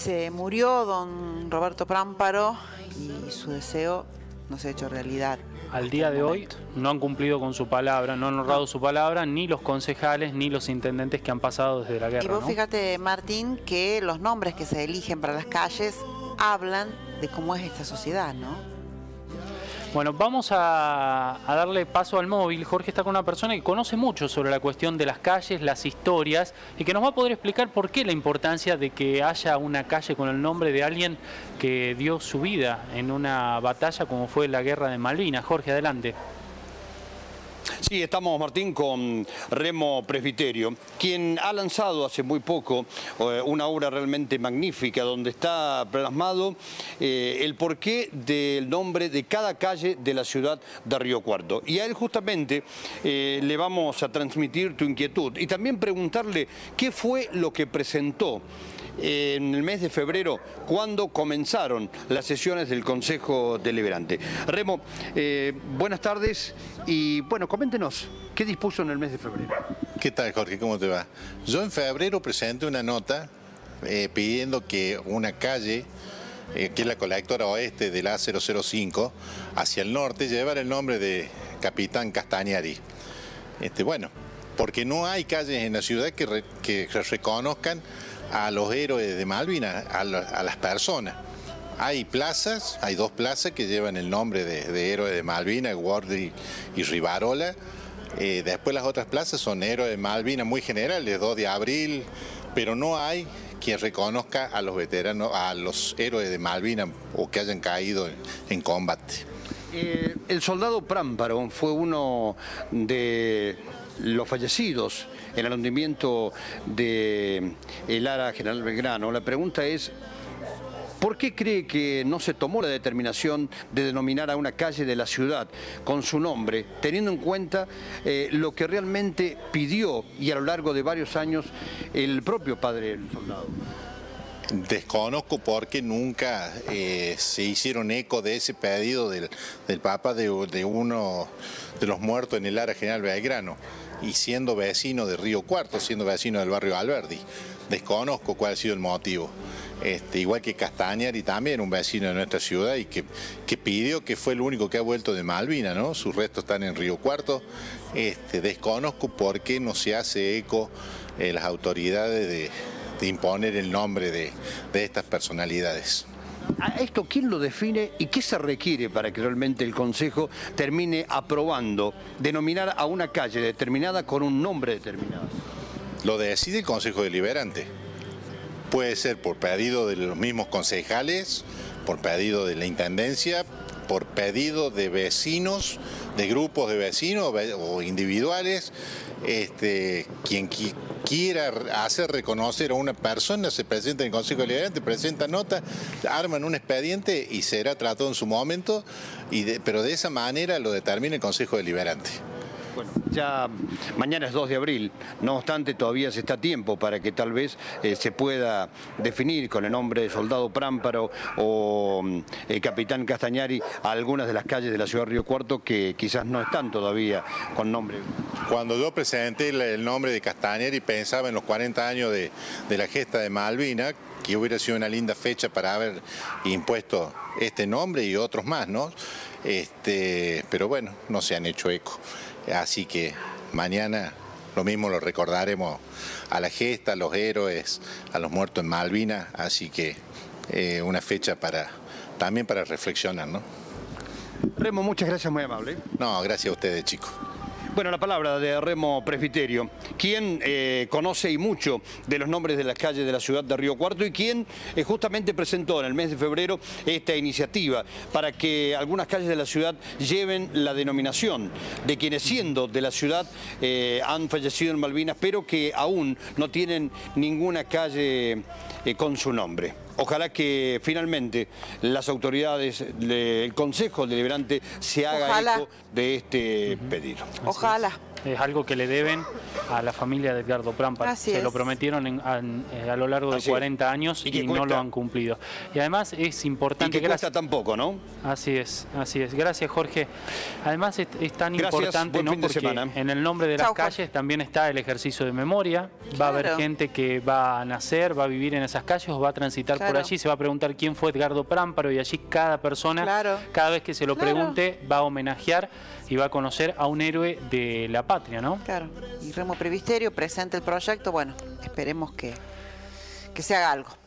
se murió don Roberto Prámparo y su deseo no se ha hecho realidad. Al día de hoy no han cumplido con su palabra, no han honrado su palabra, ni los concejales ni los intendentes que han pasado desde la guerra. Y vos fíjate, Martín, que los nombres que se eligen para las calles hablan de cómo es esta sociedad, ¿no? Bueno, vamos a, darle paso al móvil. Jorge está con una persona que conoce mucho sobre la cuestión de las calles, las historias, y que nos va a poder explicar por qué la importancia de que haya una calle con el nombre de alguien que dio su vida en una batalla como fue la Guerra de Malvinas. Jorge, adelante. Sí, estamos, Martín, con Remo Presbiterio, quien ha lanzado hace muy poco eh, una obra realmente magnífica donde está plasmado eh, el porqué del nombre de cada calle de la ciudad de Río Cuarto. Y a él justamente eh, le vamos a transmitir tu inquietud y también preguntarle qué fue lo que presentó en el mes de febrero cuando comenzaron las sesiones del Consejo Deliberante. Remo, eh, buenas tardes y bueno, coméntenos, ¿qué dispuso en el mes de febrero? ¿Qué tal Jorge? ¿Cómo te va? Yo en febrero presenté una nota eh, pidiendo que una calle eh, que es la colectora oeste del A005, hacia el norte, llevara el nombre de Capitán Castañari. Este, bueno, porque no hay calles en la ciudad que, que reconozcan a los héroes de Malvinas, a, las personas. Hay plazas, hay dos plazas que llevan el nombre de, héroes de Malvinas, Wardy y Rivarola. Eh, después las otras plazas son héroes de Malvinas muy generales, 2 de abril, pero no hay quien reconozca a los veteranos, a los héroes de Malvinas o que hayan caído en, combate. Eh, el soldado Prámparo fue uno de los fallecidos el hundimiento del el ARA General Belgrano. La pregunta es, ¿Por qué cree que no se tomó la determinación de denominar a una calle de la ciudad con su nombre, teniendo en cuenta eh, lo que realmente pidió y a lo largo de varios años el propio padre del soldado? Desconozco porque nunca eh, se hicieron eco de ese pedido del, Papa de, uno de los muertos en el área general Belgrano y siendo vecino de Río Cuarto, siendo vecino del barrio Alberdi. Desconozco cuál ha sido el motivo. Este, igual que Castañari también, un vecino de nuestra ciudad y que, que, pidió que fue el único que ha vuelto de Malvina, ¿no? Sus restos están en Río Cuarto. Este, desconozco por qué no se hace eco eh, las autoridades de, de imponer el nombre de, estas personalidades. ¿A esto quién lo define y qué se requiere para que realmente el Consejo termine aprobando denominar a una calle determinada con un nombre determinado? Lo decide el Consejo Deliberante. Puede ser por pedido de los mismos concejales, por pedido de la Intendencia, por pedido de vecinos, de grupos de vecinos o individuales, este, quien quiera hacer reconocer a una persona se presenta en el Consejo Deliberante, presenta nota, arman un expediente y será tratado en su momento, y pero de esa manera lo determina el Consejo Deliberante. Bueno, ya mañana es 2 de abril, no obstante todavía se está tiempo para que tal vez eh, se pueda definir con el nombre de Soldado Prámparo o eh, Capitán Castañari algunas de las calles de la ciudad de Río Cuarto que quizás no están todavía con nombre. Cuando yo presenté el nombre de Castañari pensaba en los 40 años de, de la gesta de Malvina, que hubiera sido una linda fecha para haber impuesto este nombre y otros más, ¿no? Este, pero bueno, no se han hecho eco. Así que mañana lo mismo lo recordaremos a la gesta, a los héroes, a los muertos en Malvinas, así que eh, una fecha para también para reflexionar, ¿no? Remo, muchas gracias, muy amable. No, gracias a ustedes, chicos. Bueno, la palabra de Remo Presbiterio, quien eh, conoce y mucho de los nombres de las calles de la ciudad de Río Cuarto y quien eh, justamente presentó en el mes de febrero esta iniciativa para que algunas calles de la ciudad lleven la denominación de quienes siendo de la ciudad eh, han fallecido en Malvinas, pero que aún no tienen ninguna calle con su nombre. Ojalá que finalmente las autoridades, el Consejo Deliberante se haga eco de este pedido. Ojalá. es algo que le deben a la familia de Edgardo Prampa. Así Se es. lo prometieron en- eh, a, lo largo de Así es. 40 años Y y, que no lo han cumplido. Y además es Y importante... que cuesta gracias- tan poco, ¿no? Así es, así es. Gracias, Jorge. Además es, es tan Gracias, importante, ¿no? Porque semana. en el nombre de las Chau, Jorge. calles también está el ejercicio de memoria. Va a haber gente que va a nacer, va a vivir en esas calles, o va a transitar por allí, se va a preguntar quién fue Edgardo Prámparo y allí cada persona, Claro. cada vez que se lo Claro. pregunte, va a homenajear y va a conocer a un héroe de la patria, ¿no? Claro. Y Remo Previsterio presenta el proyecto. Bueno, esperemos que, que se haga algo.